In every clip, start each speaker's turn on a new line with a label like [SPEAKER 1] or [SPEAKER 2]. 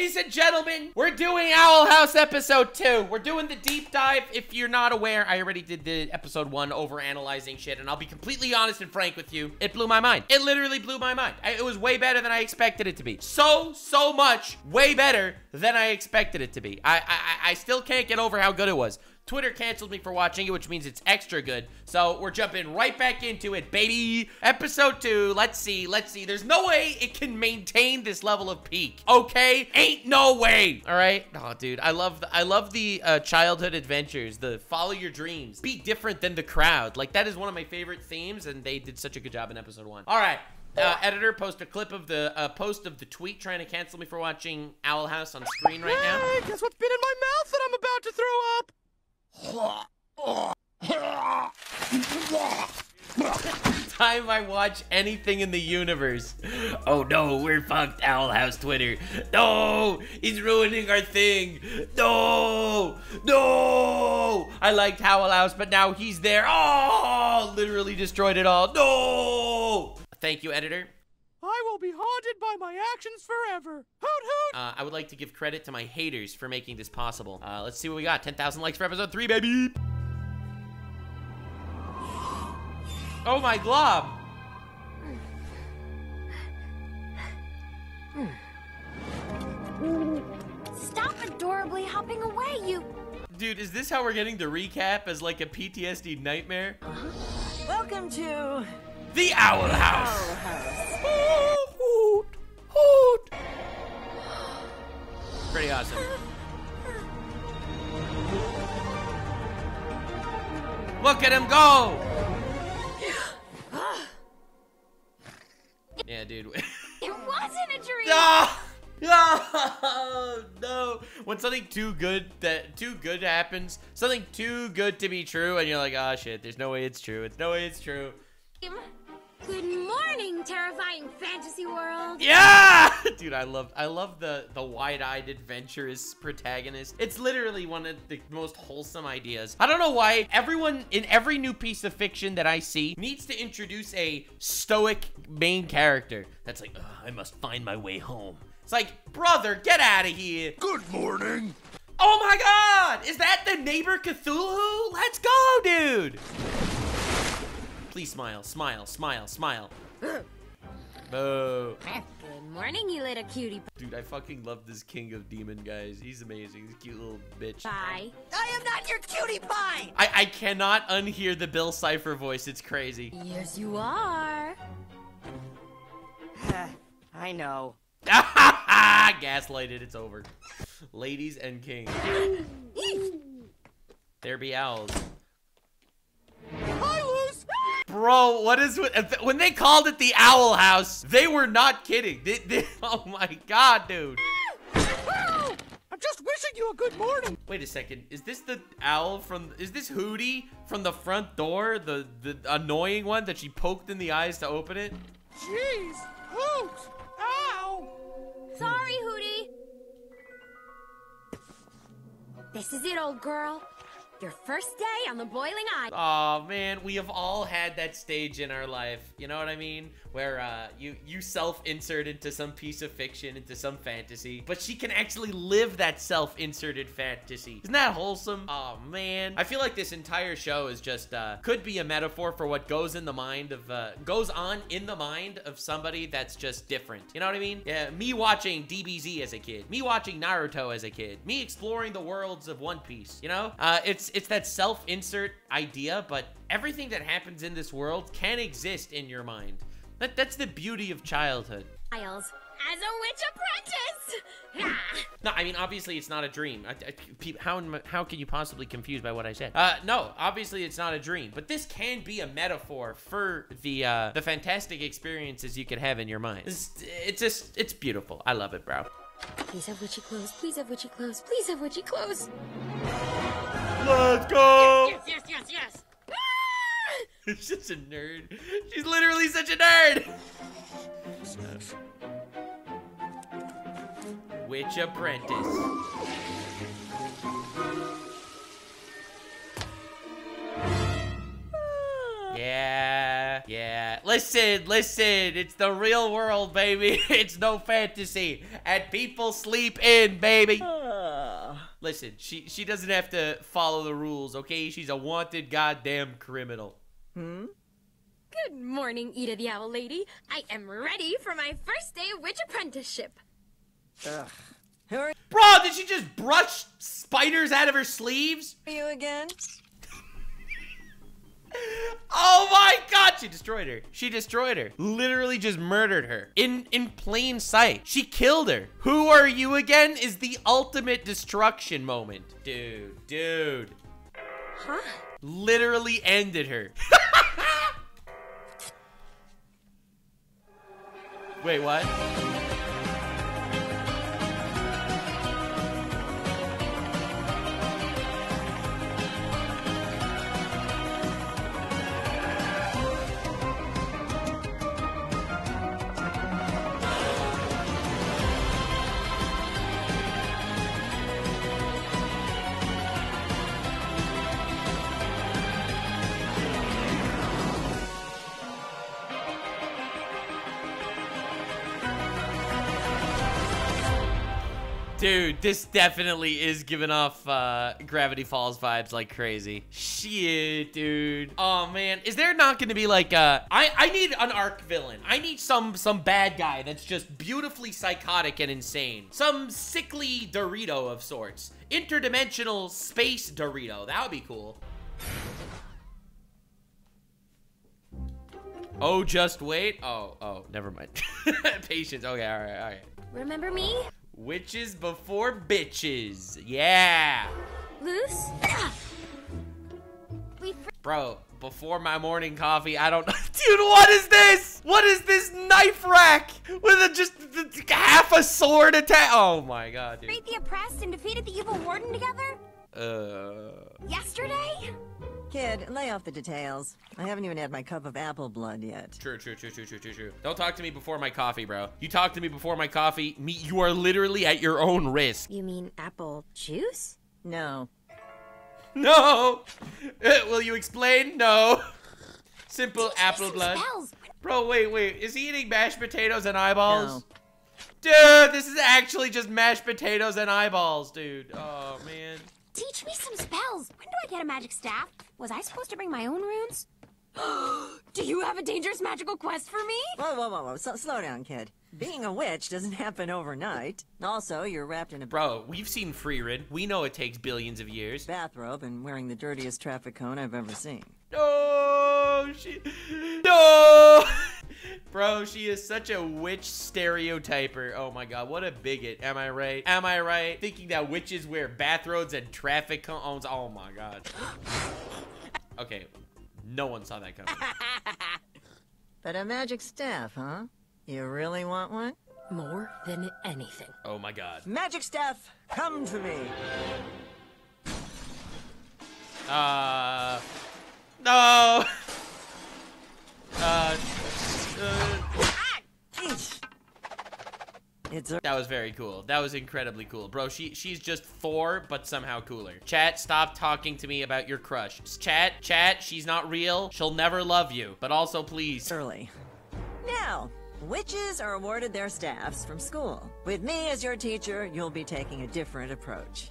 [SPEAKER 1] Ladies and gentlemen, we're doing Owl House episode two. We're doing the deep dive. If you're not aware, I already did the episode one over analyzing shit, and I'll be completely honest and frank with you. It blew my mind. It literally blew my mind. I, it was way better than I expected it to be. So, so much way better than I expected it to be. I, I, I still can't get over how good it was. Twitter canceled me for watching it, which means it's extra good. So we're jumping right back into it, baby. Episode two. Let's see. Let's see. There's no way it can maintain this level of peak. Okay? Ain't no way. All right. Oh, dude. I love the, I love the uh, childhood adventures. The follow your dreams. Be different than the crowd. Like that is one of my favorite themes, and they did such a good job in episode one. All right. Uh, editor, post a clip of the uh, post of the tweet trying to cancel me for watching Owl House on screen right now.
[SPEAKER 2] Hey, guess what's been in my mouth that I'm about to throw up?
[SPEAKER 1] Time I watch anything in the universe. Oh no, we're fucked, Owl House Twitter. No, he's ruining our thing. No, no. I liked Owl House, but now he's there. Oh, literally destroyed it all. No. Thank you, editor.
[SPEAKER 2] I will be haunted by my actions forever. Hoot hoot!
[SPEAKER 1] Uh, I would like to give credit to my haters for making this possible. Uh, let's see what we got. 10,000 likes for episode 3, baby! Oh my glob!
[SPEAKER 3] Stop adorably hopping away, you.
[SPEAKER 1] Dude, is this how we're getting the recap as like a PTSD nightmare?
[SPEAKER 4] Welcome to
[SPEAKER 1] The Owl House!
[SPEAKER 4] House.
[SPEAKER 1] Hoot, hoot. Pretty awesome. Look at him go! Yeah, dude.
[SPEAKER 3] It wasn't a dream.
[SPEAKER 1] Ah! Oh, no. When something too good that too good happens, something too good to be true, and you're like, oh shit, there's no way it's true. It's no way it's true.
[SPEAKER 3] Good morning, terrifying fantasy world.
[SPEAKER 1] Yeah! Dude, I love I love the the wide-eyed adventurous protagonist. It's literally one of the most wholesome ideas. I don't know why everyone in every new piece of fiction that I see needs to introduce a stoic main character that's like, I must find my way home. It's like, brother, get out of here.
[SPEAKER 2] Good morning.
[SPEAKER 1] Oh my god! Is that the neighbor Cthulhu? Let's go, dude! Please smile, smile, smile, smile. Boo.
[SPEAKER 3] Good morning, you little cutie
[SPEAKER 1] Dude, I fucking love this king of demon guys. He's amazing. He's a cute little bitch.
[SPEAKER 3] pie.
[SPEAKER 4] I am not your cutie pie.
[SPEAKER 1] I, I cannot unhear the Bill Cipher voice. It's crazy.
[SPEAKER 3] Yes, you are.
[SPEAKER 4] I know.
[SPEAKER 1] Gaslighted. It's over. Ladies and kings. There be owls.
[SPEAKER 2] Hi, Luz.
[SPEAKER 1] Bro, what is with when they called it the Owl House? They were not kidding. They- they- oh my god, dude.
[SPEAKER 2] I'm just wishing you a good morning.
[SPEAKER 1] Wait a second. Is this the owl from? Is this Hooty from the front door? The the annoying one that she poked in the eyes to open it?
[SPEAKER 2] Jeez. Hoot. Ow.
[SPEAKER 3] Sorry, Hooty. This is it, old girl. Your first day on the Boiling Isle.
[SPEAKER 1] Oh man, we have all had that stage in our life. You know what I mean? Where uh, you you self-insert into some piece of fiction, into some fantasy, but she can actually live that self-inserted fantasy. Isn't that wholesome? Oh man, I feel like this entire show is just uh, could be a metaphor for what goes in the mind of uh, goes on in the mind of somebody that's just different. You know what I mean? Yeah, me watching DBZ as a kid, me watching Naruto as a kid, me exploring the worlds of One Piece. You know, uh, it's it's that self-insert idea, but everything that happens in this world can exist in your mind. That, that's the beauty of childhood.
[SPEAKER 3] Miles. As a witch apprentice.
[SPEAKER 1] No, I mean obviously it's not a dream. I, I, how how can you possibly confuse by what I said? Uh, no, obviously it's not a dream, but this can be a metaphor for the uh, the fantastic experiences you could have in your mind. It's, it's just it's beautiful. I love it, bro.
[SPEAKER 3] Please have witchy clothes. Please have witchy clothes. Please have witchy clothes.
[SPEAKER 1] Let's go.
[SPEAKER 3] Yes, yes, yes, yes.
[SPEAKER 1] She's such a nerd. She's literally such a nerd. Witch apprentice. Yeah. Yeah, listen, listen. It's the real world, baby. It's no fantasy. And people sleep in, baby. Listen, she she doesn't have to follow the rules, okay? She's a wanted goddamn criminal. Hmm?
[SPEAKER 3] Good morning, Eda the Owl Lady. I am ready for my first day of witch apprenticeship.
[SPEAKER 4] Who are
[SPEAKER 1] Bro, did she just brush spiders out of her sleeves?
[SPEAKER 4] Are you again?
[SPEAKER 1] Oh my god, she destroyed her. She destroyed her. Literally just murdered her. In in plain sight. She killed her. Who are you again is the ultimate destruction moment. Dude, dude.
[SPEAKER 3] Huh?
[SPEAKER 1] Literally ended her. Wait, what? This definitely is giving off uh, Gravity Falls vibes like crazy. Shit, dude. Oh man, is there not to be like uh, I I need an arc villain. I need some some bad guy that's just beautifully psychotic and insane. Some sickly Dorito of sorts. Interdimensional space Dorito. That would be cool. Oh, just wait. Oh, oh, never mind. Patience. Okay, all right, all right.
[SPEAKER 3] Remember me?
[SPEAKER 1] Witches before bitches. Yeah.
[SPEAKER 3] Luz?
[SPEAKER 1] Bro, before my morning coffee, I don't Dude, what is this? What is this knife rack with a, just half a sword attack? Oh my god, dude.
[SPEAKER 3] freed the oppressed and defeated the evil warden together?
[SPEAKER 1] Uh
[SPEAKER 3] Yesterday?
[SPEAKER 4] Kid, lay off the details. I haven't even had my cup of apple blood yet.
[SPEAKER 1] True, true, true, true, true, true, true. Don't talk to me before my coffee, bro. You talk to me before my coffee, me you are literally at your own risk.
[SPEAKER 3] You mean apple juice?
[SPEAKER 4] No.
[SPEAKER 1] No. Will you explain? No. Simple
[SPEAKER 3] Teach
[SPEAKER 1] apple blood.
[SPEAKER 3] Spells.
[SPEAKER 1] Bro, wait, wait. Is he eating mashed potatoes and eyeballs?
[SPEAKER 4] No.
[SPEAKER 1] Dude, this is actually just mashed potatoes and eyeballs, dude. Oh, man.
[SPEAKER 3] Teach me some spells. When do I get a magic staff? Was I supposed to bring my own runes? do you have a dangerous magical quest for me?
[SPEAKER 4] Whoa, whoa, whoa, whoa. So, slow down, kid. Being a witch doesn't happen overnight. Also, you're wrapped in a
[SPEAKER 1] Bro, we've seen Free Rid. We know it takes billions of years.
[SPEAKER 4] bathrobe and wearing the dirtiest traffic cone I've ever seen.
[SPEAKER 1] No, she. No! Bro, she is such a witch stereotyper. Oh my god, what a bigot. Am I right? Am I right? Thinking that witches wear bathrobes and traffic cones. Oh my god. Okay, no one saw that coming.
[SPEAKER 4] But a magic staff, huh? You really want one?
[SPEAKER 3] More than anything.
[SPEAKER 1] Oh my god.
[SPEAKER 4] Magic staff, come to me.
[SPEAKER 1] Uh. No! Uh. That was very cool. That was incredibly cool. Bro, she she's just four, but somehow cooler. Chat, stop talking to me about your crush. Chat, chat, she's not real. She'll never love you. But also, please.
[SPEAKER 4] early. Now, witches are awarded their staffs from school. With me as your teacher, you'll be taking a different approach.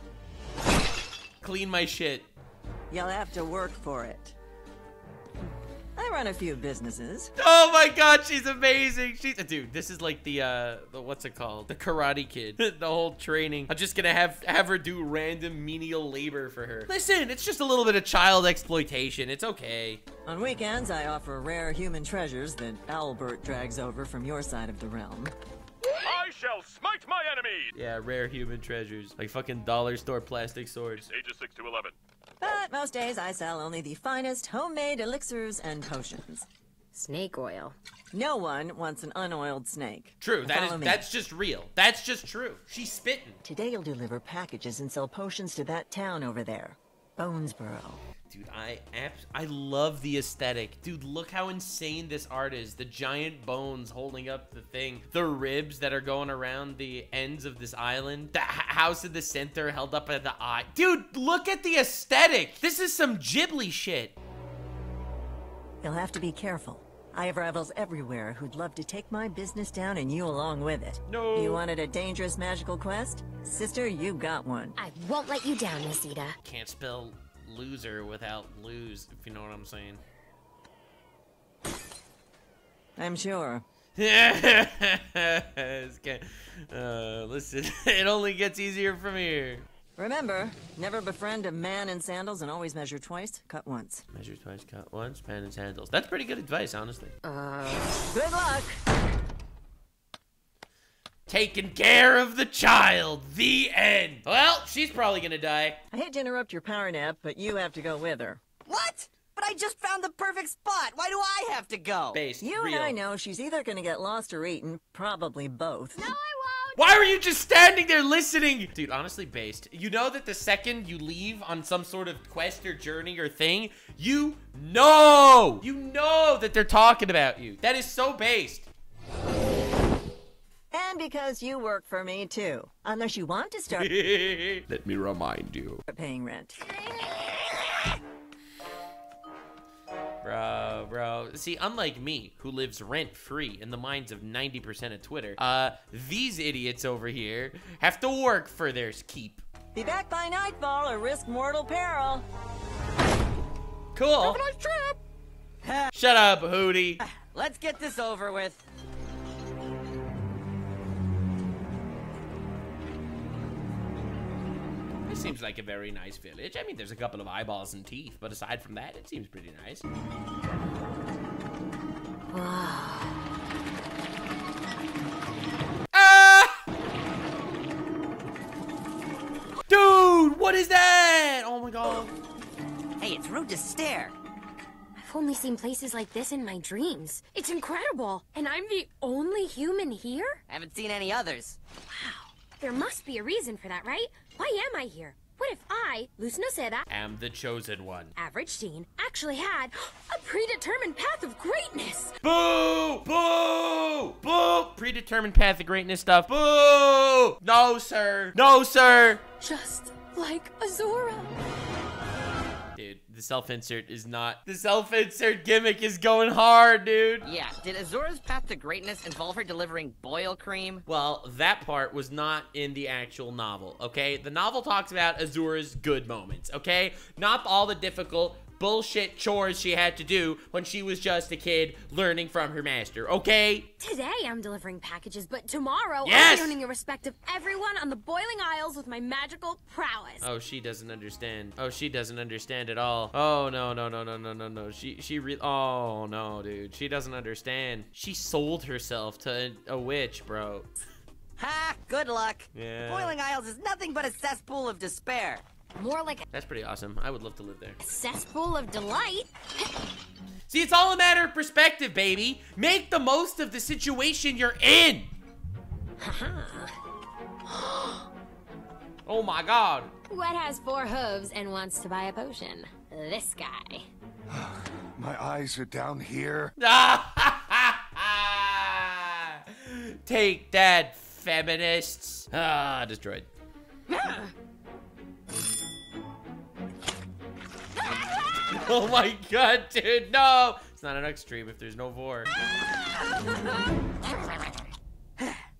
[SPEAKER 1] Clean my shit.
[SPEAKER 4] You'll have to work for it. I run a few businesses.
[SPEAKER 1] Oh my god, she's amazing. She's dude, this is like the uh the, what's it called? The karate kid. the whole training. I'm just gonna have have her do random menial labor for her. Listen, it's just a little bit of child exploitation. It's okay.
[SPEAKER 4] On weekends, I offer rare human treasures that Albert drags over from your side of the realm.
[SPEAKER 5] I shall smite my enemy!
[SPEAKER 1] Yeah, rare human treasures. Like fucking dollar store plastic swords.
[SPEAKER 5] Ages 6 to 11.
[SPEAKER 4] But most days, I sell only the finest homemade elixirs and potions.
[SPEAKER 3] Snake oil.
[SPEAKER 4] No one wants an unoiled snake.
[SPEAKER 1] True, that
[SPEAKER 4] Follow
[SPEAKER 1] is
[SPEAKER 4] me.
[SPEAKER 1] that's just real. That's just true. She's spitting.
[SPEAKER 4] Today, you'll deliver packages and sell potions to that town over there, Bonesborough.
[SPEAKER 1] Dude, I abs- I love the aesthetic. Dude, look how insane this art is. The giant bones holding up the thing. The ribs that are going around the ends of this island. The h- house in the center held up at the eye. Dude, look at the aesthetic. This is some Ghibli shit.
[SPEAKER 4] You'll have to be careful. I have rivals everywhere who'd love to take my business down and you along with it.
[SPEAKER 1] No.
[SPEAKER 4] You wanted a dangerous magical quest? Sister, you got one.
[SPEAKER 3] I won't let you down, Miss
[SPEAKER 1] Can't spell loser without lose, if you know what I'm saying.
[SPEAKER 4] I'm sure.
[SPEAKER 1] Uh, listen, it only gets easier from here.
[SPEAKER 4] Remember, never befriend a man in sandals and always measure twice, cut once.
[SPEAKER 1] Measure twice, cut once, pan and sandals. That's pretty good advice, honestly.
[SPEAKER 4] Uh, Good luck!
[SPEAKER 1] Taking care of the child. The end. Well, she's probably gonna die.
[SPEAKER 4] I hate to interrupt your power nap, but you have to go with her.
[SPEAKER 6] What? But I just found the perfect spot. Why do I have to go?
[SPEAKER 1] Based.
[SPEAKER 4] You
[SPEAKER 1] real.
[SPEAKER 4] and I know she's either gonna get lost or eaten, probably both.
[SPEAKER 3] No, I won't.
[SPEAKER 1] Why were you just standing there listening? Dude, honestly, based. You know that the second you leave on some sort of quest or journey or thing, you know, you know that they're talking about you. That is so based.
[SPEAKER 4] And because you work for me too. Unless you want to start
[SPEAKER 1] Let me remind you.
[SPEAKER 4] paying rent.
[SPEAKER 1] Bro, bro. See, unlike me, who lives rent free in the minds of 90% of Twitter, uh, these idiots over here have to work for their keep.
[SPEAKER 4] Be back by nightfall or risk mortal peril.
[SPEAKER 1] Cool.
[SPEAKER 2] Nice trip.
[SPEAKER 1] Shut up, Hooty.
[SPEAKER 6] Let's get this over with.
[SPEAKER 1] This seems like a very nice village. I mean, there's a couple of eyeballs and teeth, but aside from that, it seems pretty nice. ah! Dude, what is that? Oh my god.
[SPEAKER 6] Hey, it's rude to stare.
[SPEAKER 3] I've only seen places like this in my dreams. It's incredible. And I'm the only human here?
[SPEAKER 6] I haven't seen any others. Wow.
[SPEAKER 3] There must be a reason for that, right? Why am I here? What if I, Luz Noceda,
[SPEAKER 1] Am the chosen one.
[SPEAKER 3] average teen, actually had a predetermined path of greatness?
[SPEAKER 1] Boo! Boo! Boo! Predetermined path of greatness stuff. Boo! No, sir. No, sir.
[SPEAKER 3] Just like Azura.
[SPEAKER 1] The self-insert is not... The self-insert gimmick is going hard, dude.
[SPEAKER 6] Yeah, did Azura's path to greatness involve her delivering boil cream?
[SPEAKER 1] Well, that part was not in the actual novel, okay? The novel talks about Azura's good moments, okay? Not all the difficult bullshit chores she had to do when she was just a kid learning from her master, okay?
[SPEAKER 3] Today I'm delivering packages, but tomorrow
[SPEAKER 1] Yes!
[SPEAKER 3] I'll be earning the respect of everyone on the Boiling Isles with my magical prowess.
[SPEAKER 1] Oh, she doesn't understand. Oh, she doesn't understand at all. Oh, no, no, no, no, no, no, no. She, she re- Oh, no, dude. She doesn't understand. She sold herself to a, a witch, bro.
[SPEAKER 6] Ha! Good luck.
[SPEAKER 1] Yeah.
[SPEAKER 6] Boiling Isles is nothing but a cesspool of despair.
[SPEAKER 3] More like
[SPEAKER 1] That's pretty awesome. I would love to live there.
[SPEAKER 3] cesspool of delight.
[SPEAKER 1] See, it's all a matter of perspective, baby. Make the most of the situation you're in. oh my god.
[SPEAKER 3] What has four hooves and wants to buy a potion? This guy.
[SPEAKER 7] My eyes are down here.
[SPEAKER 1] Take that, feminists. Ah, destroyed. oh my god, dude, no! It's not an extreme if there's no vor.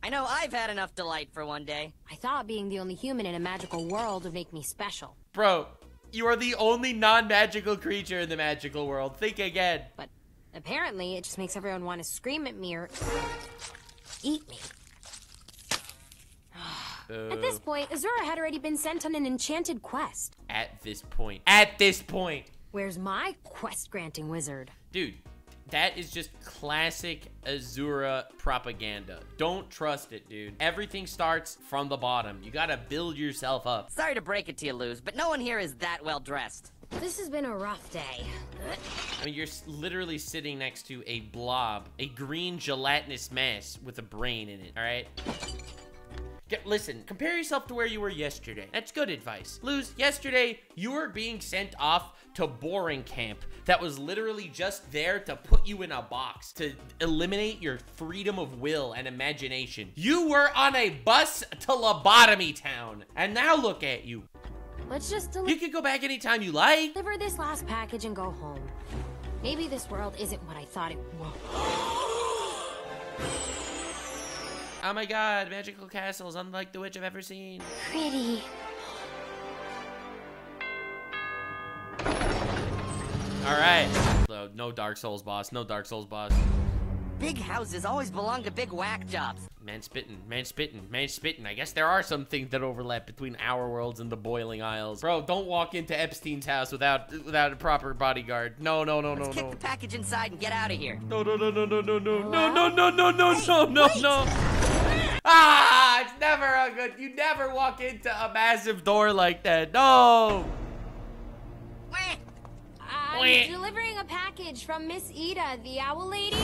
[SPEAKER 6] I know I've had enough delight for one day.
[SPEAKER 3] I thought being the only human in a magical world would make me special.
[SPEAKER 1] Bro, you are the only non-magical creature in the magical world. Think again.
[SPEAKER 3] But apparently, it just makes everyone want to scream at me or eat me. At this point, Azura had already been sent on an enchanted quest.
[SPEAKER 1] At this point. At this point.
[SPEAKER 3] Where's my quest granting wizard?
[SPEAKER 1] Dude, that is just classic Azura propaganda. Don't trust it, dude. Everything starts from the bottom. You gotta build yourself up.
[SPEAKER 6] Sorry to break it to you, Luz, but no one here is that well dressed.
[SPEAKER 3] This has been a rough day.
[SPEAKER 1] I mean, you're literally sitting next to a blob, a green gelatinous mass with a brain in it, all right? Get, listen, compare yourself to where you were yesterday. That's good advice. Luz, yesterday, you were being sent off to boring camp that was literally just there to put you in a box, to eliminate your freedom of will and imagination. You were on a bus to lobotomy town, and now look at you.
[SPEAKER 3] Let's just
[SPEAKER 1] You
[SPEAKER 3] deli-
[SPEAKER 1] can go back anytime you like.
[SPEAKER 3] deliver this last package and go home. Maybe this world isn't what I thought it was.
[SPEAKER 1] Oh my god, magical castles, unlike the witch I've ever seen.
[SPEAKER 3] Pretty.
[SPEAKER 1] Alright. No, no Dark Souls boss, no Dark Souls boss.
[SPEAKER 6] Big houses always belong to big whack jobs.
[SPEAKER 1] Man spitting, man spitting, man spitting. I guess there are some things that overlap between our worlds and the Boiling Isles. Bro, don't walk into Epstein's house without without a proper bodyguard. No, no, no, no,
[SPEAKER 6] Let's kick
[SPEAKER 1] no.
[SPEAKER 6] the package inside and get out of here.
[SPEAKER 1] No, no, no, no, no, no, no, no, no, no, no, no, no, no, no. Ah, it's never a good. You never walk into a massive door like that. No.
[SPEAKER 6] Wah!
[SPEAKER 3] I'm
[SPEAKER 1] Wait.
[SPEAKER 3] delivering a package from Miss Eda, the owl lady.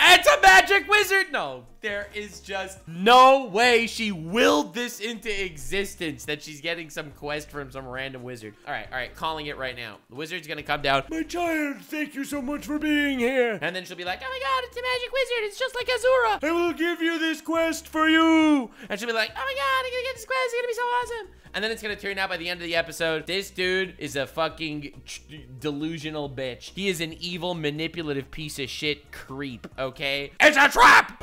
[SPEAKER 1] It's a magic wizard! No, there is just no way she willed this into existence that she's getting some quest from some random wizard. All right, all right, calling it right now. The wizard's gonna come down. My child, thank you so much for being here. And then she'll be like, oh my god, it's a magic wizard. It's just like Azura. I will give you this quest for you. And she'll be like, oh my god, I'm gonna get this quest. It's gonna be so awesome. And then it's gonna turn out by the end of the episode, this dude is a fucking delusional bitch. He is an evil, manipulative piece of shit creep, okay? It's a trap!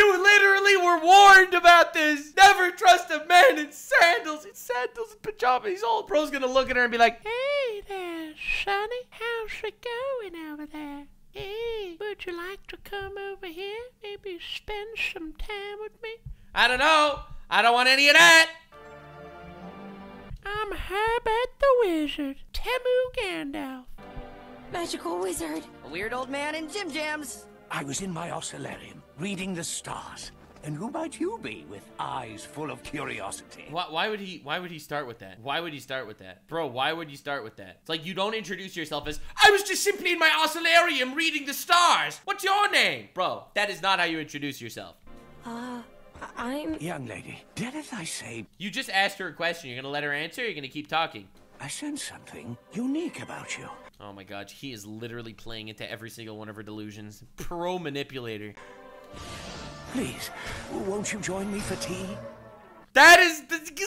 [SPEAKER 1] You literally were warned about this! Never trust a man in sandals! In sandals and pajamas. He's old. Bro's gonna look at her and be like, Hey there, Sonny. How's it going over there? Hey, would you like to come over here? Maybe spend some time with me? I don't know. I don't want any of that. I'm Herbert the Wizard, Temu Gandalf.
[SPEAKER 3] Magical wizard.
[SPEAKER 6] A weird old man in Jim Jams.
[SPEAKER 8] I was in my oscillarium, reading the stars. And who might you be with eyes full of curiosity?
[SPEAKER 1] Why, why would he? Why would he start with that? Why would he start with that, bro? Why would you start with that? It's like you don't introduce yourself as I was just simply in my oscillarium reading the stars. What's your name, bro? That is not how you introduce yourself.
[SPEAKER 3] Uh, I'm.
[SPEAKER 8] Young lady, didn't I say
[SPEAKER 1] You just asked her a question. You're gonna let her answer. Or you're gonna keep talking.
[SPEAKER 8] I sense something unique about you?
[SPEAKER 1] Oh my god, he is literally playing into every single one of her delusions. Pro manipulator.
[SPEAKER 8] Please, won't you join me for tea?
[SPEAKER 1] That is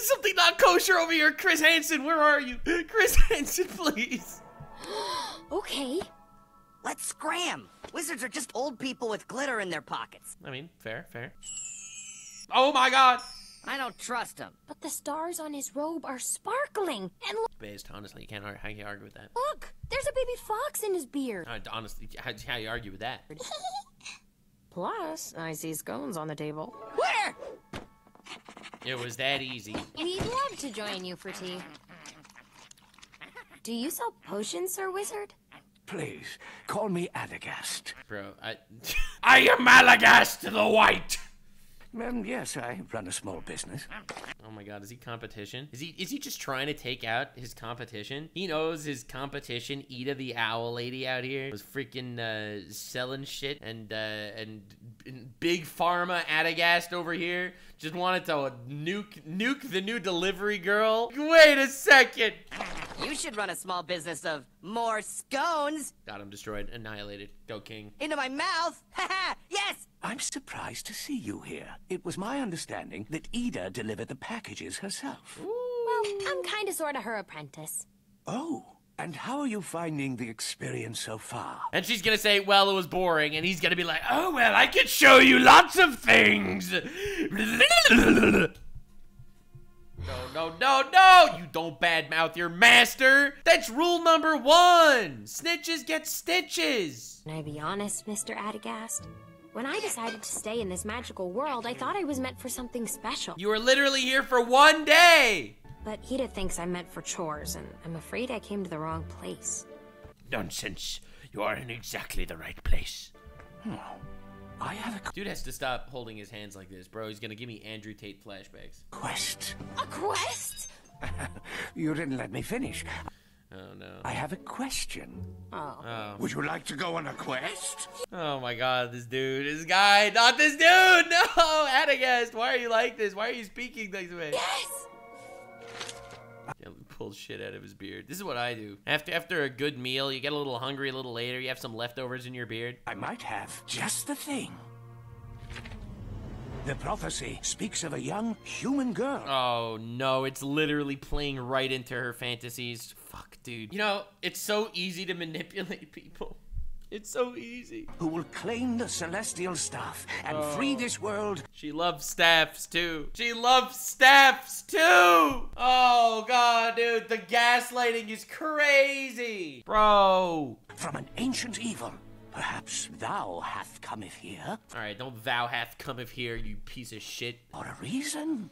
[SPEAKER 1] something not kosher over here. Chris Hansen, where are you? Chris Hansen, please.
[SPEAKER 3] Okay.
[SPEAKER 6] Let's scram. Wizards are just old people with glitter in their pockets.
[SPEAKER 1] I mean, fair, fair. Oh my god.
[SPEAKER 6] I don't trust him.
[SPEAKER 3] But the stars on his robe are sparkling. And look,
[SPEAKER 1] Based, honestly, you can't, ar- how can you argue with that?
[SPEAKER 3] look there's a baby fox in his beard.
[SPEAKER 1] Uh, honestly, how, how you argue with that?
[SPEAKER 9] Plus, I see scones on the table.
[SPEAKER 6] Where?
[SPEAKER 1] It was that easy.
[SPEAKER 3] We'd love to join you for tea. Do you sell potions, Sir Wizard?
[SPEAKER 8] Please, call me Adegast.
[SPEAKER 1] Bro, I... I am Malagast the White!
[SPEAKER 8] Um, yes, I run a small business.
[SPEAKER 1] Oh my god, is he competition? Is he is he just trying to take out his competition? He knows his competition, Eda the Owl Lady out here, was freaking uh, selling shit, and uh, and, and Big Pharma Adegast over here just wanted to nuke nuke the new delivery girl. Wait a second!
[SPEAKER 6] You should run a small business of more scones
[SPEAKER 1] Got him destroyed, annihilated. Go King.
[SPEAKER 6] into my mouth. Ha ha. yes!
[SPEAKER 8] I'm surprised to see you here. It was my understanding that Eda delivered the packages herself.
[SPEAKER 3] Well, I'm kinda sorta her apprentice.
[SPEAKER 8] Oh, and how are you finding the experience so far?
[SPEAKER 1] And she's gonna say, well, it was boring. And he's gonna be like, oh, well, I could show you lots of things. No, no, no, no! You don't badmouth your master! That's rule number one! Snitches get stitches!
[SPEAKER 3] Can I be honest, Mr. Adegast? When I decided to stay in this magical world, I thought I was meant for something special.
[SPEAKER 1] You were literally here for one day!
[SPEAKER 3] But Eda thinks I'm meant for chores, and I'm afraid I came to the wrong place.
[SPEAKER 1] Nonsense. You are in exactly the right place. Hmm.
[SPEAKER 8] I have a
[SPEAKER 1] Dude has to stop holding his hands like this, bro. He's gonna give me Andrew Tate flashbacks.
[SPEAKER 8] quest.
[SPEAKER 3] A quest?
[SPEAKER 8] You didn't let me finish.
[SPEAKER 1] Oh no.
[SPEAKER 8] I have a question.
[SPEAKER 9] Oh.
[SPEAKER 1] Oh.
[SPEAKER 7] Would you like to go on a quest?
[SPEAKER 1] Oh my god, this dude, this guy, not this dude! No! Adegast, why are you like this? Why are you speaking this way?
[SPEAKER 3] Yes!
[SPEAKER 1] Pulls shit out of his beard. This is what I do. After after a good meal, you get a little hungry a little later, you have some leftovers in your beard.
[SPEAKER 8] I might have just the thing. The prophecy speaks of a young human girl.
[SPEAKER 1] Oh no, it's literally playing right into her fantasies. Fuck, dude. You know, it's so easy to manipulate people. It's so easy.
[SPEAKER 8] who will claim the celestial staff and oh. free this world
[SPEAKER 1] She loves staffs too. She loves staffs too. Oh god, dude, the gaslighting is crazy. Bro.
[SPEAKER 8] from an ancient evil. Perhaps thou hath cometh here
[SPEAKER 1] Alright, don't thou hath cometh here, you piece of shit.
[SPEAKER 8] for a reason.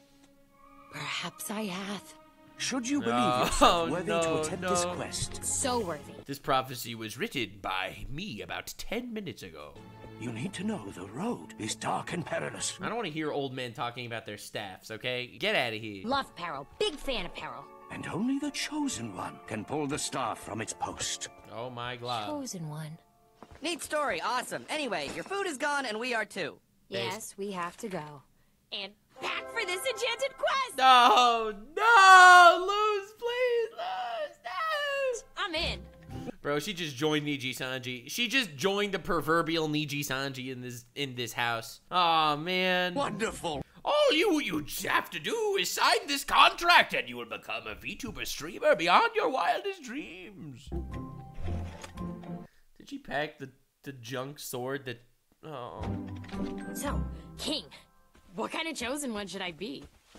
[SPEAKER 9] Perhaps I hath.
[SPEAKER 8] Should you believe
[SPEAKER 1] Oh,
[SPEAKER 8] yourself worthy
[SPEAKER 1] no,
[SPEAKER 8] to attempt this quest,
[SPEAKER 9] So worthy.
[SPEAKER 1] This prophecy was written by me about 10 minutes ago.
[SPEAKER 8] you need to know the road is dark and perilous.
[SPEAKER 1] I don't want to hear old men talking about their staffs, okay? Get out of here.
[SPEAKER 3] Love Peril. Big fan of Peril.
[SPEAKER 8] And only the chosen one can pull the staff from its post.
[SPEAKER 1] Oh my god.
[SPEAKER 9] Chosen one.
[SPEAKER 6] Neat story, awesome. Anyway, your food is gone and we are too.
[SPEAKER 9] Yes, we have to go.
[SPEAKER 3] And back for this enchanted quest!
[SPEAKER 1] No, no, Luz, please, Luz, no.
[SPEAKER 3] I'm in.
[SPEAKER 1] Bro, she just joined Niji Sanji. She just joined the proverbial Niji Sanji in this in this house. Oh man.
[SPEAKER 8] Wonderful.
[SPEAKER 1] All you you have to do is sign this contract and you will become a VTuber streamer beyond your wildest dreams. Did she pack the, the junk sword that oh
[SPEAKER 9] So, King, what kind of chosen one should I be?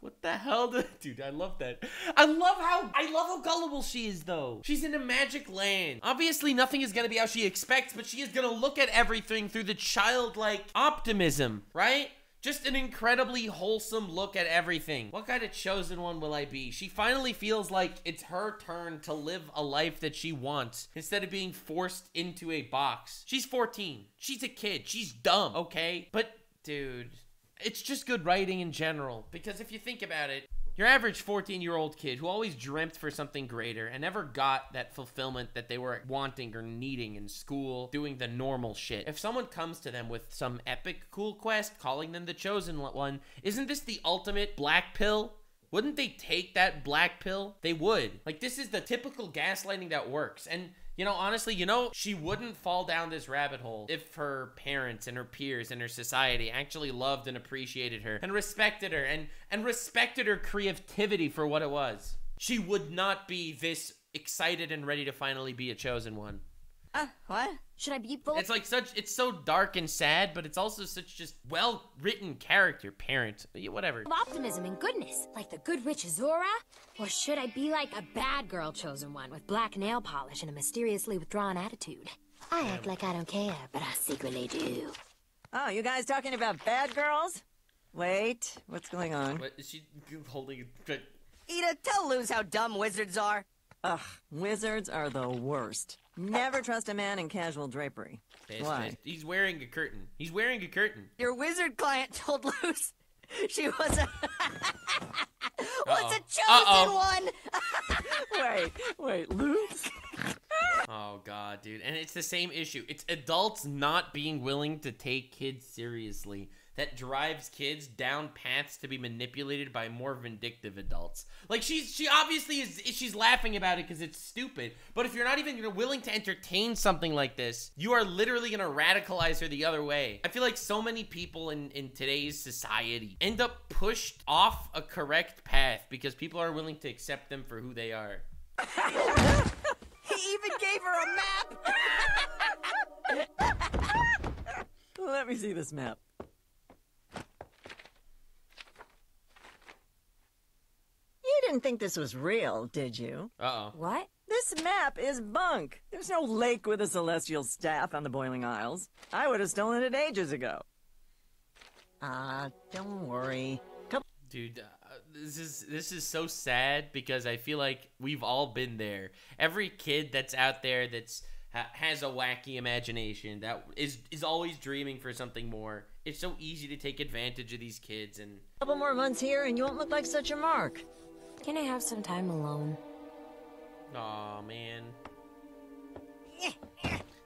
[SPEAKER 1] what the hell do, dude I love that. I love how I love how gullible she is though. She's in a magic land. Obviously nothing is gonna be how she expects, but she is gonna look at everything through the childlike optimism, right? Just an incredibly wholesome look at everything. What kind of chosen one will I be? She finally feels like it's her turn to live a life that she wants instead of being forced into a box. She's 14. She's a kid. She's dumb, okay? But, dude, it's just good writing in general. Because if you think about it, your average 14 year old kid who always dreamt for something greater and never got that fulfillment that they were wanting or needing in school, doing the normal shit. If someone comes to them with some epic cool quest, calling them the chosen one, isn't this the ultimate black pill? Wouldn't they take that black pill? They would. Like, this is the typical gaslighting that works. And you know, honestly, you know, she wouldn't fall down this rabbit hole if her parents and her peers and her society actually loved and appreciated her and respected her and and respected her creativity for what it was. She would not be this excited and ready to finally be a chosen one.
[SPEAKER 6] Uh, what?
[SPEAKER 3] Should I be full
[SPEAKER 1] It's like such it's so dark and sad, but it's also such just well-written character, parent, whatever.
[SPEAKER 3] optimism and goodness, like the good witch Azura? Or should I be like a bad girl chosen one with black nail polish and a mysteriously withdrawn attitude? I act like I don't care, but I secretly do.
[SPEAKER 4] Oh, you guys talking about bad girls? Wait, what's going on?
[SPEAKER 1] What is she holding a
[SPEAKER 6] Eda, tell Luz how dumb wizards are.
[SPEAKER 4] Ugh, wizards are the worst. Never trust a man in casual drapery. Why?
[SPEAKER 1] He's wearing a curtain. He's wearing a curtain.
[SPEAKER 6] Your wizard client told Luz she was a was a chosen
[SPEAKER 1] Uh-oh.
[SPEAKER 6] one.
[SPEAKER 4] wait, wait, Luke?
[SPEAKER 1] Oh god, dude. And it's the same issue. It's adults not being willing to take kids seriously that drives kids down paths to be manipulated by more vindictive adults. Like she's she obviously is she's laughing about it cuz it's stupid. But if you're not even willing to entertain something like this, you are literally going to radicalize her the other way. I feel like so many people in in today's society end up pushed off a correct path because people are willing to accept them for who they are.
[SPEAKER 6] He even gave her a map.
[SPEAKER 4] Let me see this map. Didn't think this was real, did you?
[SPEAKER 1] Uh-oh.
[SPEAKER 3] What?
[SPEAKER 4] This map is bunk. There's no lake with a celestial staff on the Boiling Isles. I would have stolen it ages ago. Ah, don't worry. Come
[SPEAKER 1] Dude, uh, this is this is so sad because I feel like we've all been there. Every kid that's out there that's ha- has a wacky imagination that is is always dreaming for something more. It's so easy to take advantage of these kids and
[SPEAKER 4] couple more months here and you won't look like such a mark.
[SPEAKER 9] Can I have some time alone?
[SPEAKER 1] Aw, man.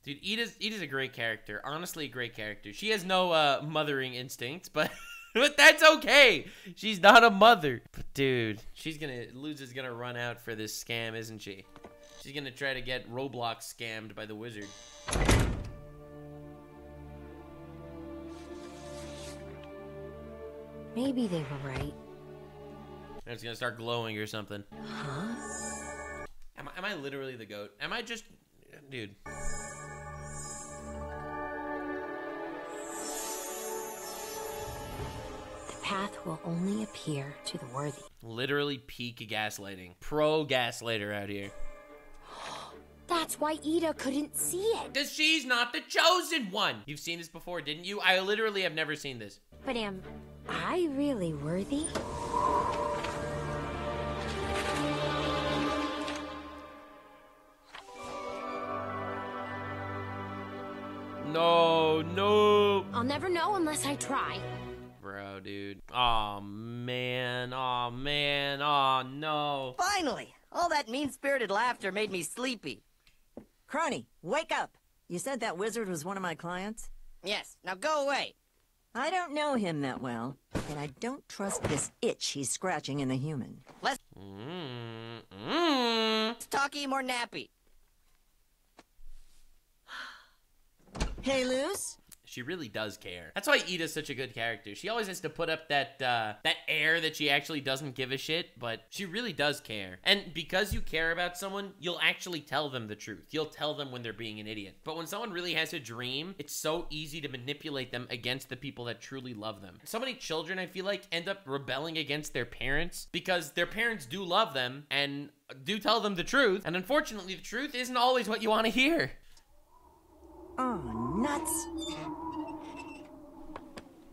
[SPEAKER 1] Dude, Eda's, Eda's a great character. Honestly, a great character. She has no uh, mothering instincts, but but that's okay. She's not a mother. But dude, she's gonna Luz is gonna run out for this scam, isn't she? She's gonna try to get Roblox scammed by the wizard.
[SPEAKER 3] Maybe they were right.
[SPEAKER 1] And it's gonna start glowing or something.
[SPEAKER 3] Huh?
[SPEAKER 1] Am I, am I literally the goat? Am I just, dude?
[SPEAKER 3] The path will only appear to the worthy.
[SPEAKER 1] Literally peak gaslighting. Pro gaslighter out here.
[SPEAKER 3] That's why Eda couldn't see it.
[SPEAKER 1] Because she's not the chosen one. You've seen this before, didn't you? I literally have never seen this.
[SPEAKER 3] But am I really worthy?
[SPEAKER 1] No, no.
[SPEAKER 3] I'll never know unless I try.
[SPEAKER 1] Bro, dude. Oh man. Oh man. Oh no.
[SPEAKER 6] Finally! All that mean-spirited laughter made me sleepy.
[SPEAKER 4] Crony, wake up! You said that wizard was one of my clients?
[SPEAKER 6] Yes, now go away.
[SPEAKER 4] I don't know him that well, and I don't trust this itch he's scratching in the human.
[SPEAKER 6] Less
[SPEAKER 1] Mm, mm.
[SPEAKER 6] talky, more nappy.
[SPEAKER 4] Hey, Luz?
[SPEAKER 1] She really does care. That's why Eda's such a good character. She always has to put up that uh, that air that she actually doesn't give a shit, but she really does care. And because you care about someone, you'll actually tell them the truth. You'll tell them when they're being an idiot. But when someone really has a dream, it's so easy to manipulate them against the people that truly love them. So many children, I feel like, end up rebelling against their parents because their parents do love them and do tell them the truth. And unfortunately, the truth isn't always what you want to hear.
[SPEAKER 4] Oh, nuts.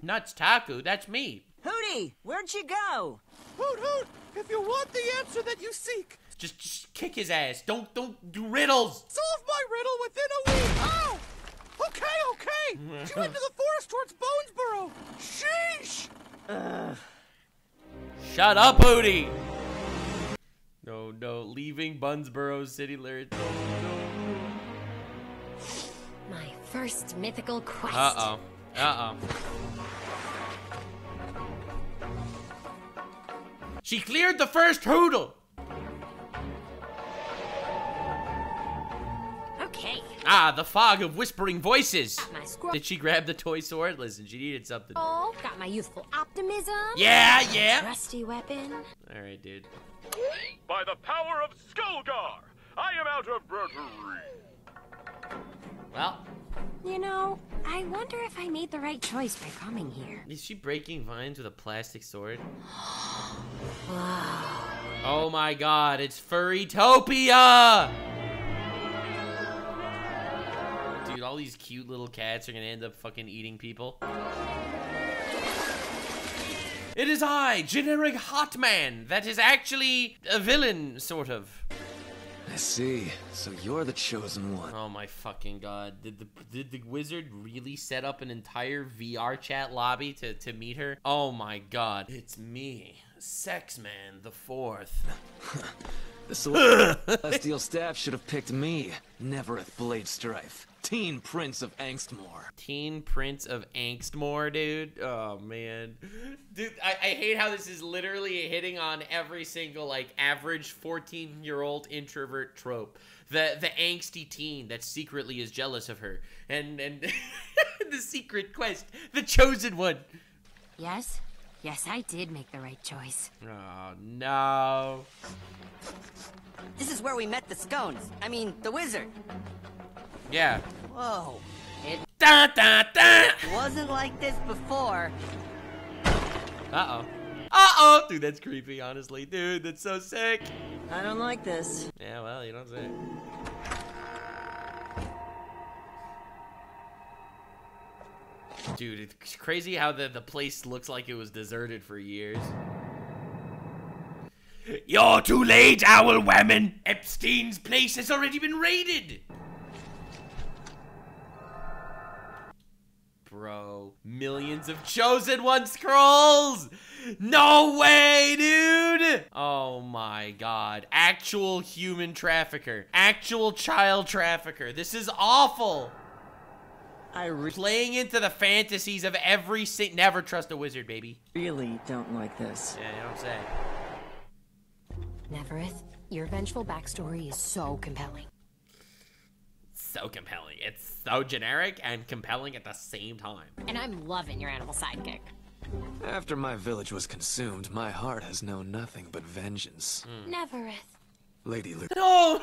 [SPEAKER 1] Nux Taku, that's me.
[SPEAKER 4] Hooty, where'd you go?
[SPEAKER 2] Hoot hoot! If you want the answer that you seek,
[SPEAKER 1] Just, just kick his ass. Don't don't do riddles.
[SPEAKER 2] solve my riddle within a week. Ow! Okay, okay. She went to the forest towards Bonesborough. Sheesh!
[SPEAKER 1] Shut up, Hooty. No, no, leaving Bonesborough City Lyrics.
[SPEAKER 3] My first mythical quest.
[SPEAKER 1] Uh oh. Uh oh. She cleared the first hoodle.
[SPEAKER 3] Okay.
[SPEAKER 1] Ah, the fog of whispering voices.
[SPEAKER 3] My squirrel.
[SPEAKER 1] Did she grab the toy sword? Listen, she needed something. Oh,
[SPEAKER 3] Got my youthful optimism.
[SPEAKER 1] Yeah, yeah.
[SPEAKER 3] Rusty weapon.
[SPEAKER 1] right, dude.
[SPEAKER 5] By the power of Skullgar, I am out of brewery.
[SPEAKER 1] Well,
[SPEAKER 3] You know, I wonder if I made the right choice by coming here.
[SPEAKER 1] is she breaking vines with a plastic sword?
[SPEAKER 3] Wow.
[SPEAKER 1] Oh my god, it's Furrytopia! Dude, all these cute little cats are gonna end up fucking eating people. It is I, generic hot man, that is actually a villain, sort of.
[SPEAKER 10] I see. So you're the chosen one.
[SPEAKER 1] Oh my fucking god. Did the did the wizard really set up an entire VR chat lobby to, to meet her? Oh my god. It's me, Sex Man the Fourth.
[SPEAKER 10] The Celestial staff should have picked me, Nevereth Blade Strife, Teen Prince of Angstmore.
[SPEAKER 1] Teen Prince of Angstmore, dude. Oh man, dude, I, I hate how this is literally hitting on every single like average fourteen-year-old introvert trope. The the angsty teen that secretly is jealous of her, and and the secret quest, the chosen one.
[SPEAKER 3] Yes? Yes, I did make the right choice.
[SPEAKER 1] Oh no.
[SPEAKER 6] This is where we met the scones. I mean, the wizard.
[SPEAKER 1] Yeah.
[SPEAKER 6] Whoa. It
[SPEAKER 1] Da da da.
[SPEAKER 6] wasn't like this before.
[SPEAKER 1] Uh oh. Uh oh, dude, that's creepy. Honestly, dude, that's so sick.
[SPEAKER 4] I don't like this.
[SPEAKER 1] Yeah, well, you don't say. Dude, it's crazy how the, the place looks like it was deserted for years. You're too late, Owl Woman! Epstein's place has already been raided! Bro, millions of Chosen One scrolls! No way, dude! oh my god. Actual human trafficker. Actual child trafficker. This is awful.
[SPEAKER 4] I re
[SPEAKER 1] Playing into the fantasies of every si- Never trust a wizard, baby.
[SPEAKER 4] really don't like this.
[SPEAKER 1] Yeah, you know what I'm saying?
[SPEAKER 3] Neverith, your vengeful backstory is so compelling.
[SPEAKER 1] So compelling. It's so generic and compelling at the same time.
[SPEAKER 9] And I'm loving your animal sidekick.
[SPEAKER 10] After my village was consumed, my heart has known nothing but vengeance.
[SPEAKER 3] Hmm.
[SPEAKER 10] Nevereth, Lady Lu.
[SPEAKER 1] No!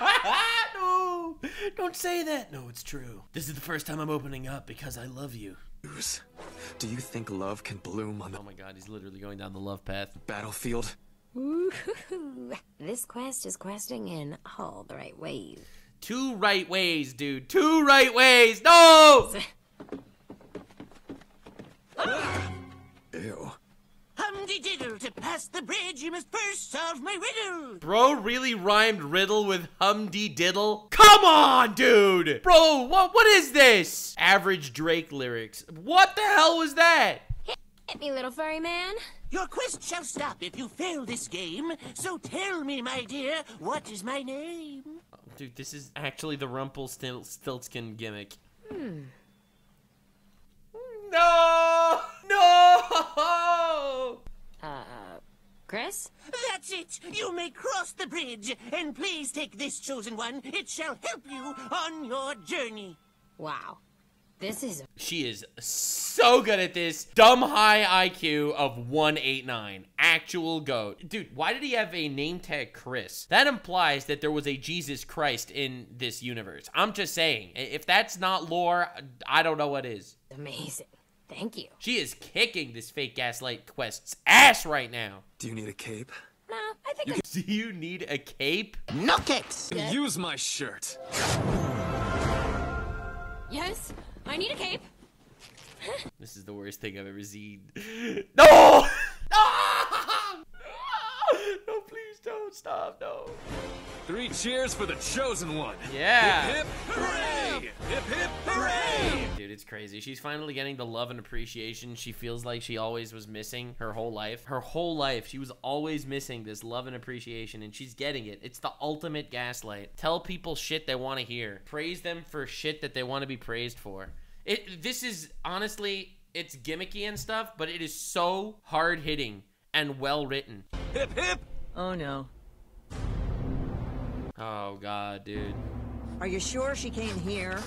[SPEAKER 1] no! Don't say that! No, it's true. This is the first time I'm opening up because I love you.
[SPEAKER 10] Do you think love can bloom on the
[SPEAKER 1] Oh my god, he's literally going down the love path.
[SPEAKER 10] battlefield?
[SPEAKER 3] Ooh, this quest is questing in all the right ways.
[SPEAKER 1] Two right ways, dude. Two right ways! No!
[SPEAKER 10] Ew.
[SPEAKER 6] Humdy diddle, to pass the bridge, you must first solve my riddle.
[SPEAKER 1] Bro really rhymed riddle with humdy diddle? Come on, dude! Bro, what what is this? Average Drake lyrics. What the hell was that?
[SPEAKER 3] Hit me, little furry man.
[SPEAKER 6] Your quest shall stop if you fail this game. So tell me, my dear, what is my name?
[SPEAKER 1] Dude, this is actually the Rumpelstiltskin gimmick.
[SPEAKER 3] Hmm.
[SPEAKER 1] No! No!
[SPEAKER 3] Uh, Chris?
[SPEAKER 6] That's it. You may cross the bridge, and please take this chosen one. It shall help you on your journey.
[SPEAKER 3] Wow. This is
[SPEAKER 1] She is so good at this. Dumb high IQ of 189. Actual goat. Dude, why did he have a name tag Chris? That implies that there was a Jesus Christ in this universe. I'm just saying. If that's not lore, I don't know what is.
[SPEAKER 3] amazing. Thank you.
[SPEAKER 1] She is kicking this fake gaslight quest's ass right now.
[SPEAKER 10] Do you need a cape?
[SPEAKER 3] Nah, I think you I
[SPEAKER 1] Do you need a cape?
[SPEAKER 6] No kicks.
[SPEAKER 10] Use my shirt.
[SPEAKER 9] Yes, I need a cape.
[SPEAKER 1] This is the worst thing I've ever seen. No! No! No, please don't stop. No.
[SPEAKER 10] Three cheers for the chosen one.
[SPEAKER 1] Yeah.
[SPEAKER 10] Hip hip hooray! Hip hip hooray!
[SPEAKER 1] Dude, it's crazy. She's finally getting the love and appreciation she feels like she always was missing her whole life. Her whole life, she was always missing this love and appreciation, and she's getting it. It's the ultimate gaslight. Tell people shit they want to hear. Praise them for shit that they want to be praised for. It. This is honestly, it's gimmicky and stuff, but it is so hard hitting and well written.
[SPEAKER 10] Hip hip!
[SPEAKER 4] Oh no.
[SPEAKER 1] Oh god, dude.
[SPEAKER 4] Are you sure she came here?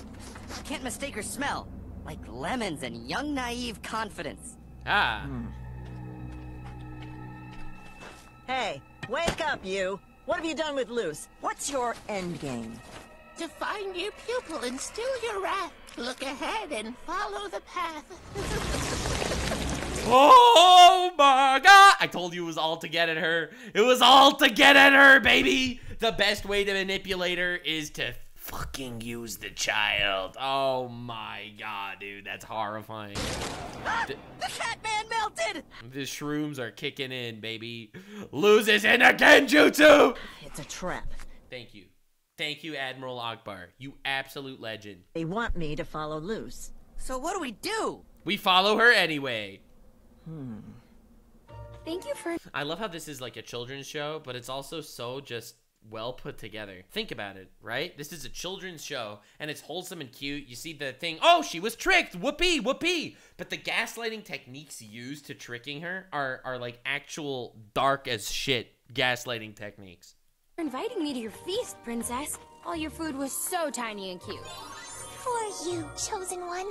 [SPEAKER 6] Can't mistake her smell. Like lemons and young, naive confidence.
[SPEAKER 1] Ah.
[SPEAKER 4] Hey, wake up, you! What have you done with Luz? What's your end game?
[SPEAKER 6] To find your pupil and still your wrath, look ahead and follow the path.
[SPEAKER 1] Oh my god! I told you it was all to get at her. It was all to get at her, baby! The best way to manipulate her is to fucking use the child. Oh my god, dude, that's horrifying. The,
[SPEAKER 6] the cat man melted!
[SPEAKER 1] the shrooms are kicking in, baby. Loses in again, genjutsu!
[SPEAKER 4] It's a trap.
[SPEAKER 1] Thank you. Thank you, Admiral Ackbar. You absolute legend.
[SPEAKER 4] They want me to follow Luz.
[SPEAKER 6] So what do we do?
[SPEAKER 1] We follow her anyway. Hmm.
[SPEAKER 3] Thank you for
[SPEAKER 1] I love how this is like a children's show, but it's also so just well put together. Think about it, right? This is a children's show and it's wholesome and cute. You see the thing, oh, she was tricked. Whoopee, whoopee. But the gaslighting techniques used to tricking her are are like actual dark as shit gaslighting techniques.
[SPEAKER 3] You're inviting me to your feast, princess. All your food was so tiny and cute.
[SPEAKER 11] For you, chosen one.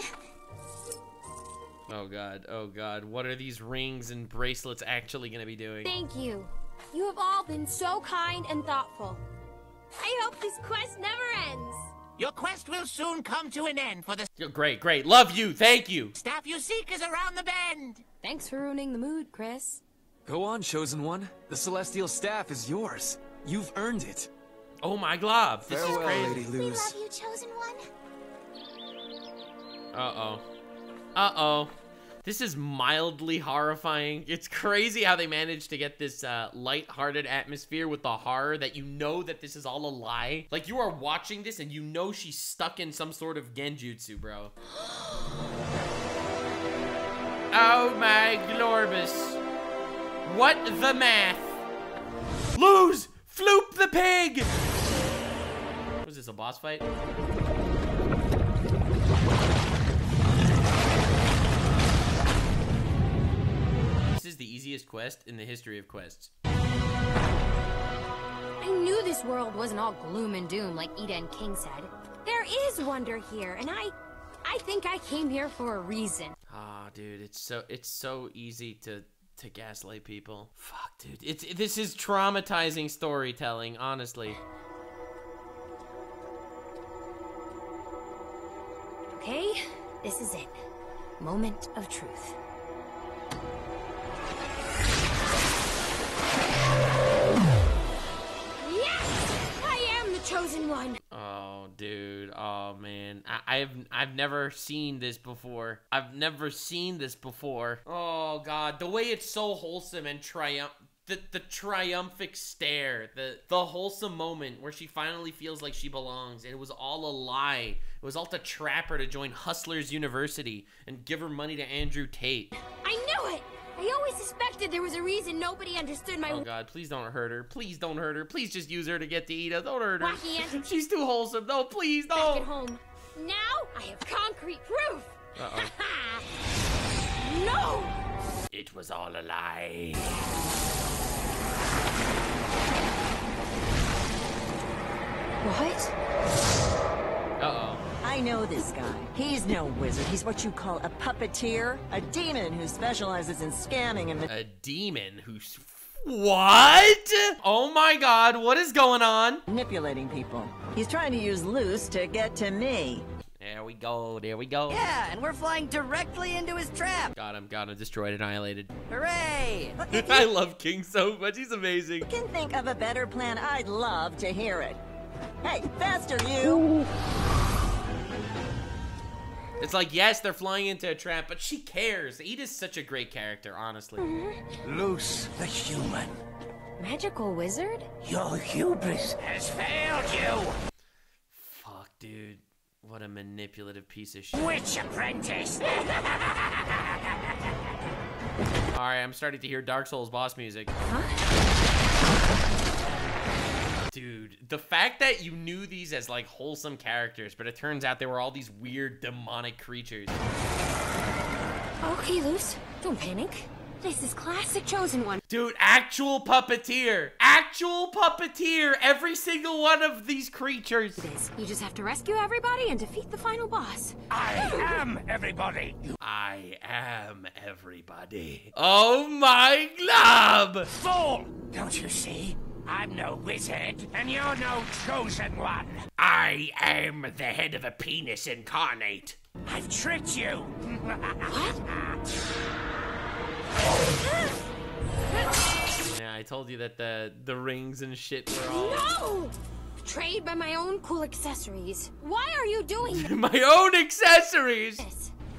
[SPEAKER 1] Oh god, oh god. What are these rings and bracelets actually going to be doing?
[SPEAKER 3] Thank you. You have all been so kind and thoughtful. I hope this quest never ends.
[SPEAKER 6] Your quest will soon come to an end, for the
[SPEAKER 1] Oh, Great, great. Love you. Thank you.
[SPEAKER 6] staff you seek is around the bend.
[SPEAKER 3] Thanks for ruining the mood, Chris.
[SPEAKER 10] Go on, chosen one. The celestial staff is yours. You've earned it.
[SPEAKER 1] Oh my glob. This
[SPEAKER 10] Farewell,
[SPEAKER 1] is crazy.
[SPEAKER 10] Lady
[SPEAKER 11] We
[SPEAKER 10] Luz.
[SPEAKER 11] love you, chosen one.
[SPEAKER 1] Uh-oh. Uh-oh. This is mildly horrifying. It's crazy how they managed to get this uh, light-hearted atmosphere with the horror that you know that this is all a lie. Like, you are watching this and you know she's stuck in some sort of genjutsu, bro. oh my glorbus. What the math? Luz! Floop the pig! Was this a boss fight? Easiest quest in the history of quests.
[SPEAKER 3] I knew this world wasn't all gloom and doom like Eda and King said. There is wonder here, and I I think I came here for a reason.
[SPEAKER 1] Ah, dude, it's so it's so easy to to gaslight people. Fuck, dude. It's this is traumatizing storytelling, honestly.
[SPEAKER 3] Okay, this is it. Moment of truth. Chosen one!
[SPEAKER 1] Oh, dude. Oh, man. I, I've I've never seen this before. I've never seen this before. Oh, God. The way it's so wholesome and triumph. The, the triumphant stare, the the wholesome moment where she finally feels like she belongs, and it was all a lie. It was all to trap her to join Hustlers University and give her money to Andrew Tate.
[SPEAKER 3] I knew it! I always suspected there was a reason nobody understood my
[SPEAKER 1] Oh God, please don't hurt her. Please don't hurt her. Please just use her to get to Eda. Don't hurt her.
[SPEAKER 3] Wacky antics.
[SPEAKER 1] She's too wholesome. No, please,
[SPEAKER 3] back at home. Now I have concrete proof!
[SPEAKER 1] Uh-oh.
[SPEAKER 3] no!
[SPEAKER 1] It was all a lie.
[SPEAKER 3] What?
[SPEAKER 1] Uh-oh.
[SPEAKER 4] I know this guy. He's no wizard. He's what you call a puppeteer, a demon who specializes in scamming and
[SPEAKER 1] A demon who's... What? Oh my god, what is going on?
[SPEAKER 4] manipulating people. He's trying to use Luz to get to me.
[SPEAKER 1] There we go, there we go.
[SPEAKER 12] Yeah, and we're flying directly into his trap.
[SPEAKER 1] Got him, got him, destroyed, annihilated.
[SPEAKER 12] Hooray!
[SPEAKER 1] I love King so much, he's amazing.
[SPEAKER 4] You can think of a better plan. I'd love to hear it. Hey, faster, you!
[SPEAKER 1] It's like, yes, they're flying into a trap, but she cares. Eda's such a great character, honestly.
[SPEAKER 8] Mm-hmm. Luz the human.
[SPEAKER 3] Magical wizard?
[SPEAKER 8] Your hubris has failed you.
[SPEAKER 1] Fuck, dude. What a manipulative piece of shit.
[SPEAKER 8] Witch apprentice.
[SPEAKER 1] Alright, I'm starting to hear Dark Souls boss music. Dude, the fact that you knew these as like wholesome characters, but it turns out they were all these weird demonic creatures.
[SPEAKER 3] Okay, Luz, don't panic. This is classic chosen one.
[SPEAKER 1] Dude, actual puppeteer. Actual puppeteer. Every single one of these creatures. It is.
[SPEAKER 3] You just have to rescue everybody and defeat the final boss.
[SPEAKER 8] I am everybody.
[SPEAKER 1] I am everybody. Oh my glob!
[SPEAKER 8] Fool! Don't you see? I'm no wizard, and you're no chosen one.
[SPEAKER 1] I am the head of a penis incarnate.
[SPEAKER 8] I've tricked you.
[SPEAKER 1] Yeah, I told you that the the rings and shit were all
[SPEAKER 3] No! Betrayed by my own cool accessories. Why are you doing this?
[SPEAKER 1] my own accessories.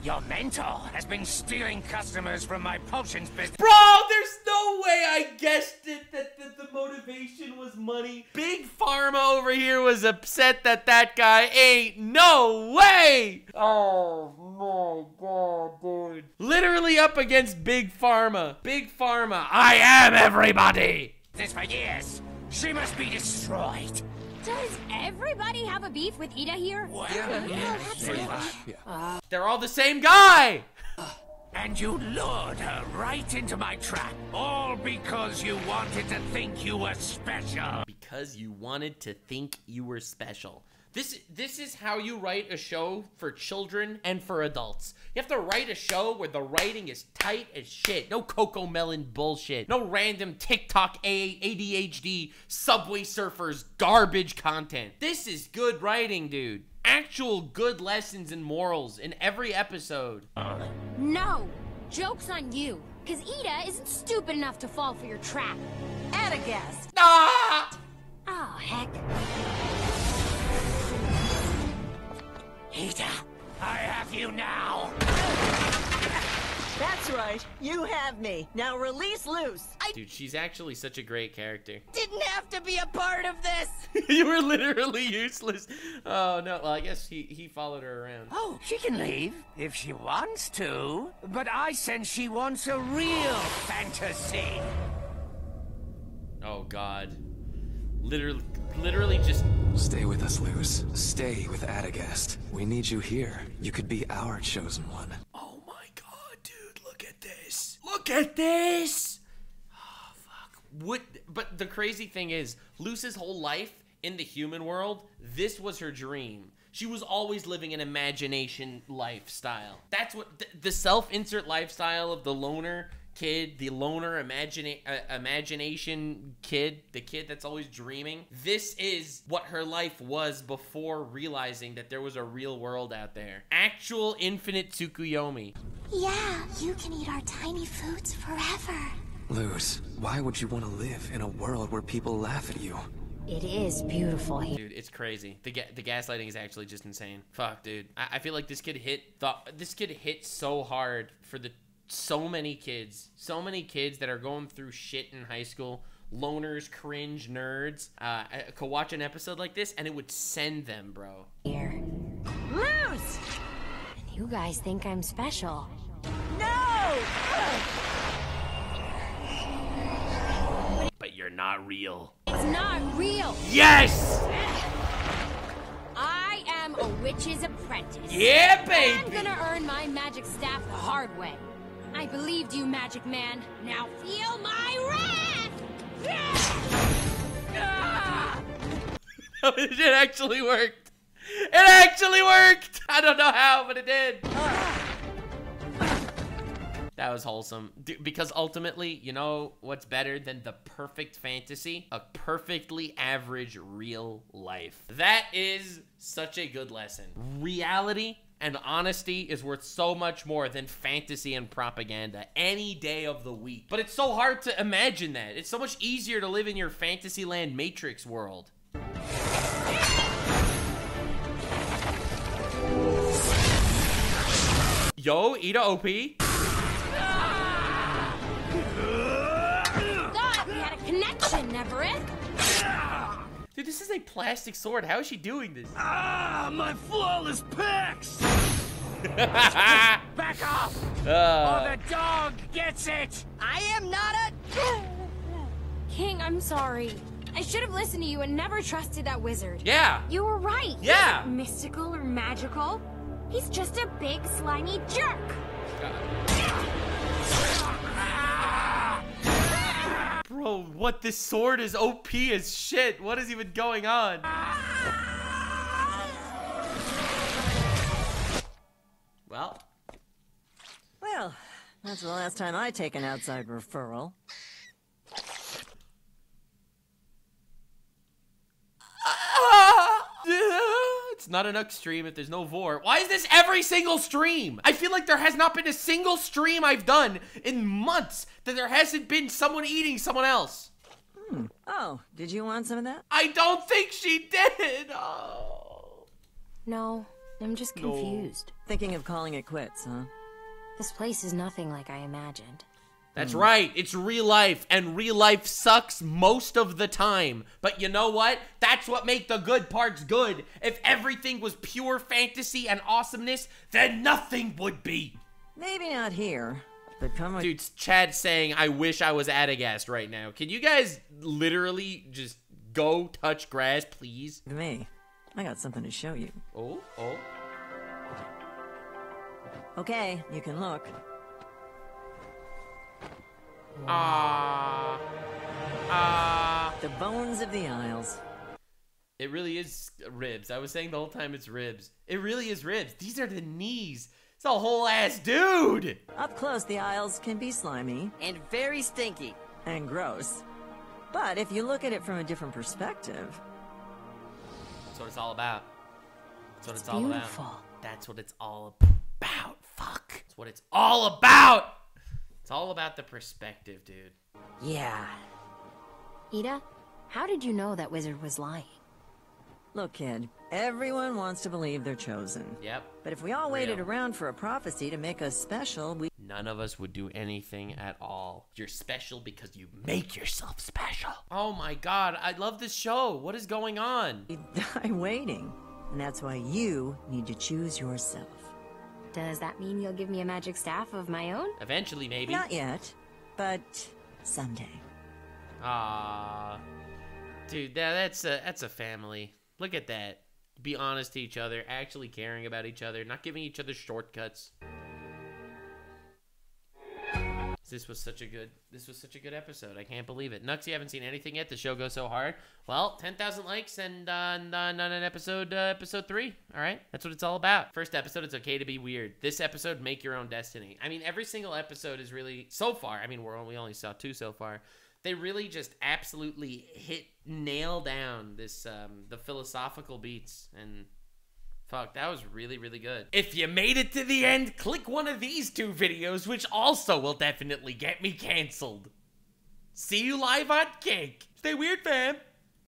[SPEAKER 8] Your mentor has been stealing customers from my potions business.
[SPEAKER 1] Bro, there's no way I guessed it that, that the motivation was money. Big Pharma over here was upset that that guy ain't no way. Oh my god, dude. Literally up against Big Pharma. Big Pharma, I am everybody.
[SPEAKER 8] This for years. She must be destroyed.
[SPEAKER 3] Does everybody have a beef with Eda here? Yeah, yeah, yeah.
[SPEAKER 1] Uh, They're all the same guy.
[SPEAKER 8] Uh, and you lured her right into my trap, all because you wanted to think you were special.
[SPEAKER 1] Because you wanted to think you were special. This this is how you write a show for children and for adults. You have to write a show where the writing is tight as shit. No Cocomelon bullshit. No random TikTok A- ADHD Subway Surfers garbage content. This is good writing, dude. Actual good lessons and morals in every episode.
[SPEAKER 3] No! Joke's on you. Cause Eda isn't stupid enough to fall for your trap.
[SPEAKER 4] At a guess.
[SPEAKER 1] Ah!
[SPEAKER 3] Oh, heck.
[SPEAKER 8] Eda, I have you now.
[SPEAKER 4] That's right. You have me. Now release Luz. I
[SPEAKER 1] Dude, she's actually such a great character.
[SPEAKER 12] Didn't have to be a part of this.
[SPEAKER 1] you were literally useless. Oh no, well I guess he, he followed her around.
[SPEAKER 8] Oh, she can leave if she wants to. But I sense she wants a real fantasy.
[SPEAKER 1] Oh God. Literally, literally just.
[SPEAKER 10] Stay with us, Luz. Stay with Adegast. We need you here. You could be our chosen one.
[SPEAKER 1] Oh my God, dude! Look at this. Look at this. Oh fuck. What? But the crazy thing is, Luz's whole life in the human world, this was her dream. She was always living an imagination lifestyle. That's what th- the self-insert lifestyle of the loner kid, the loner imagina- uh, imagination kid, the kid that's always dreaming. This is what her life was before realizing that there was a real world out there. Actual infinite Tsukuyomi.
[SPEAKER 11] Yeah, you can eat our tiny foods forever.
[SPEAKER 10] Luz, why would you want to live in a world where people laugh at you?
[SPEAKER 3] It is beautiful here.
[SPEAKER 1] Dude, it's crazy. The ga- the gaslighting is actually just insane. Fuck, dude. I, I feel like this kid hit the this kid hit so hard for the so many kids, so many kids that are going through shit in high school. Loners, cringe, nerds. Uh, I could watch an episode like this and it would send them, bro.
[SPEAKER 3] Here.
[SPEAKER 12] Luz!
[SPEAKER 3] You guys think I'm special.
[SPEAKER 12] No!
[SPEAKER 1] But you're not real.
[SPEAKER 3] It's not real.
[SPEAKER 1] Yes!
[SPEAKER 3] I am a witch's apprentice.
[SPEAKER 1] Yeah, baby!
[SPEAKER 3] I'm gonna earn my magic staff the hard way. I believed you, magic man. Now feel my wrath!
[SPEAKER 1] Oh, it actually worked. It actually worked. I don't know how, but it did. That was wholesome. D- because ultimately, you know what's better than the perfect fantasy? A perfectly average real life. That is such a good lesson. Reality and honesty is worth so much more than fantasy and propaganda any day of the week. But it's so hard to imagine that. It's so much easier to live in your fantasyland matrix world. Yo, Eda OP.
[SPEAKER 3] Thought we had a connection, Everett.
[SPEAKER 1] Dude, this is a plastic sword. How is she doing this?
[SPEAKER 8] Ah, my flawless pecs! Back off!
[SPEAKER 1] Uh.
[SPEAKER 8] or the dog gets it!
[SPEAKER 12] I am not a.
[SPEAKER 3] King, I'm sorry. I should have listened to you and never trusted that wizard.
[SPEAKER 1] Yeah.
[SPEAKER 3] You were right.
[SPEAKER 1] Yeah.
[SPEAKER 3] isn't mystical or magical. He's just a big, slimy jerk.
[SPEAKER 1] Bro, what this sword is OP as shit. What is even going on? Well,
[SPEAKER 4] Well, that's the last time I take an outside referral.
[SPEAKER 1] It's not an Ux stream if there's no Vor. Why is this every single stream? I feel like there has not been a single stream I've done in months that there hasn't been someone eating someone else.
[SPEAKER 4] Hmm. Oh, did you want some of that?
[SPEAKER 1] I don't think she did. Oh.
[SPEAKER 3] No, I'm just
[SPEAKER 4] No.
[SPEAKER 3] confused.
[SPEAKER 4] Thinking of calling it quits, huh?
[SPEAKER 3] This place is nothing like I imagined.
[SPEAKER 1] That's hmm. right. It's real life, and real life sucks most of the time. But you know what? That's what make the good parts good. If everything was pure fantasy and awesomeness, then nothing would be.
[SPEAKER 4] Maybe not here, but come on.
[SPEAKER 1] Dude, Chad's saying, I wish I was Adegast right now. Can you guys literally just go touch grass, please?
[SPEAKER 4] me. I got something to show you.
[SPEAKER 1] Oh, oh.
[SPEAKER 4] Okay, you can look.
[SPEAKER 1] Ah. Ah.
[SPEAKER 4] The bones of the Isles.
[SPEAKER 1] It really is ribs. I was saying the whole time it's ribs. It really is ribs. These are the knees. It's a whole ass dude.
[SPEAKER 4] Up close, the Isles can be slimy.
[SPEAKER 12] And very stinky.
[SPEAKER 4] And gross. But if you look at it from a different perspective,
[SPEAKER 1] That's what it's all about. That's what it's,
[SPEAKER 3] It's
[SPEAKER 1] all
[SPEAKER 3] beautiful.
[SPEAKER 1] about. That's what it's all about. Fuck. That's what it's all about. It's all about the perspective, dude.
[SPEAKER 4] yeah.
[SPEAKER 3] Eda, how did you know that wizard was lying?
[SPEAKER 4] Look, kid, everyone wants to believe they're chosen.
[SPEAKER 1] Yep.
[SPEAKER 4] But if we all waited
[SPEAKER 1] Real.
[SPEAKER 4] around for a prophecy to make us special, we
[SPEAKER 1] None of us would do anything at all. You're special because you make yourself special. Oh my god, I love this show. What is going on?
[SPEAKER 4] die waiting. And that's why you need to choose yourself.
[SPEAKER 3] Does that mean you'll give me a magic staff of my own?
[SPEAKER 1] Eventually, maybe.
[SPEAKER 4] Not yet, but someday.
[SPEAKER 1] Ah, dude, that, that's a that's a family. Look at that. Be honest to each other, actually caring about each other, not giving each other shortcuts. This was such a good this was such a good episode. I can't believe it. Nux, you haven't seen anything yet. The show goes so hard. Well, 10,000 likes and uh, uh, on an episode uh, episode 3. All right? That's what it's all about. First episode it's okay to be weird. This episode make your own destiny. I mean, every single episode is really so far. I mean, we're only, we only saw two so far. They really just absolutely hit nail down this um the philosophical beats and Fuck, that was really, really good. If you made it to the end, click one of these two videos, which also will definitely get me canceled. See you live on Kick. Stay weird, fam.